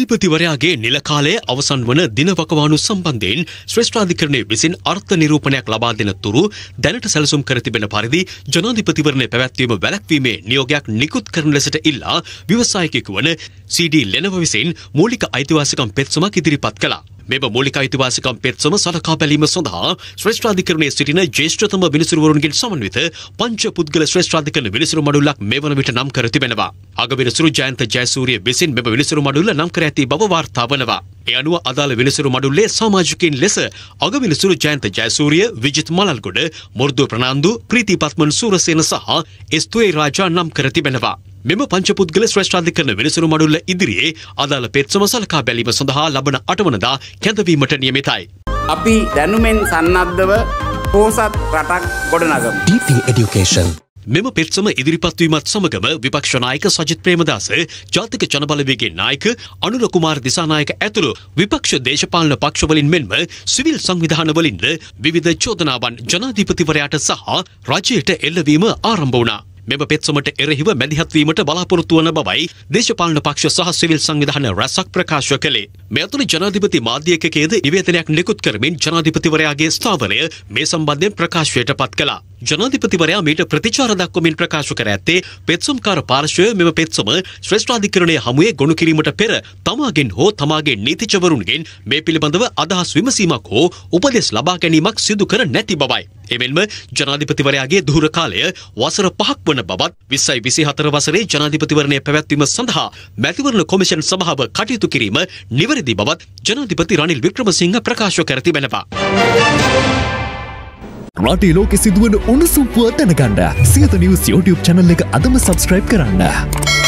අධිපතිවරයාගේ නිලකාලය අවසන් වන දිනවකවානු සම්බන්ධයෙන් ශ්‍රේෂ්ඨාධිකරණය විසින් අර්ථ නිරූපණයක් ලබා දෙන තුරු දැනට සැලසුම් කර තිබෙන පරිදි ජනාධිපතිවරණය පැවැත්වීම වැළැක්වීමේ නියෝගයක් නිකුත් කරන ලෙසට ඉල්ලා ව්‍යවසායකයෙකු වන CD ලෙනව විසින් මූලික අයිතිවාසිකම් පෙත්සමක් ඉදිරිපත් කළා. මෙම මූලික අයිතිවාසිකම් පෙත්සම සලකා බැලීම සඳහා ශ්‍රේෂ්ඨාධිකරණයේ සිටින ජ්‍යෙෂ්ඨතම විනිසුරුවරුන්ගෙන් සමන්විත පංච පුද්ගල ශ්‍රේෂ්ඨාධිකරණ විනිසුරු මඩුල්ලක් මෙවන විට නම් කර තිබෙනවා. අගවිනිසුරු ජයන්ත ජයසූරිය විසින් මෙම විනිසුරු මඩුල්ල නම් කර ඇති බව වාර්තා වනවා. ඒ අනුව අදාළ විනිසුරු මඩුල්ලේ සමාජිකයින් ලෙස අගවිනිසුරු ජයන්ත ජයසූරිය විජිත් මලල්ගොඩ මුර්දු ප්‍රනාන්දු ප්‍රීති පත්මන් සූරසේන සහ එස්තුවේ රාජා නම් කර තිබෙනවා. මෙම පංචපුද්ගල ශ්‍රේෂ්ඨාධිකරණ විනිසුරු මඩුල්ල ඉදිරියේ අදාළ පෙත්සම සලකා බැලීම සඳහා ලබන අටවනදා කැඳවීමට නියමිතයි. අපි දැනුමෙන් සන්නද්ධව පෝසත් රටක් ගොඩනගමු. DP Education මෙම පෙත්සම ඉදිරිපත්වීමත් සමගම විපක්ෂනායක සජිත් ප්‍රේමදාස ජාතික ජනබලවේගේ නායක අනුර කුමාර දිසානායක ඇතුළු විපක්ෂ දේශපාලන පක්ෂවලින් මෙන්ම සිවිල් සංවිධානවලින්ද විවිධ චෝදනාවන් ජනාධිපතිවරයාට සහ රජයට එල්ලවීම ආරම්භ වුණා. මෙම පෙත්සමට එරෙහිව මැදිහත්වීමට බලාපොරොත්තු වන බවයි දේශපාලන පක්ෂ සහ සිවිල් සංවිධාන රැසක් ප්‍රකාශ කළේ. මේ අතුර ජනාධිපති මාධ්‍යකයේද නිවේදනයක් නිකුත් කරමින් ජනාධිපතිවරයාගේ ස්ථාවරය මේ සම්බන්ධයෙන් ප්‍රකාශයට පත් කළා. ජනාධිපතිවරයා මීට ප්‍රතිචාර දක්වමින් ප්‍රකාශ කර ඇත්තේ පෙත්සම්කාර පාර්ශවය මෙම පෙත්සම ශ්‍රේෂ්ඨාධිකරණය හමුවේ ගොනු කිරීමට පෙර තමාගෙන් හෝ තමාගේ නීතිචවරුන්ගෙන් මේ පිළිබඳව අදහස් විමසීමක් හෝ උපදෙස් ලබා ගැනීමක් සිදු කර නැති බවයි. එමෙන්ම ජනාධිපතිවරයාගේ දුර කාලය වසර පහක් වන බවත් විස්සයි විසි හතර වසරේ ජනාධිපතිවරණය පැවැත්වීම සඳහා මැතිවරණ කොමිෂන් සභාව කටයුතු කිරීම නිවැරදි බවත් ජනාධිපති රනිල් වික්‍රමසිංහ ප්‍රකාශ කර තිබෙනවා. රටේ ලෝකෙ සිදුවන උණුසුම්පුව දැනගන්න සියත නිවස් YouTube චැනල් එක අදම සබස්ක්‍රයිබ් කරන්න.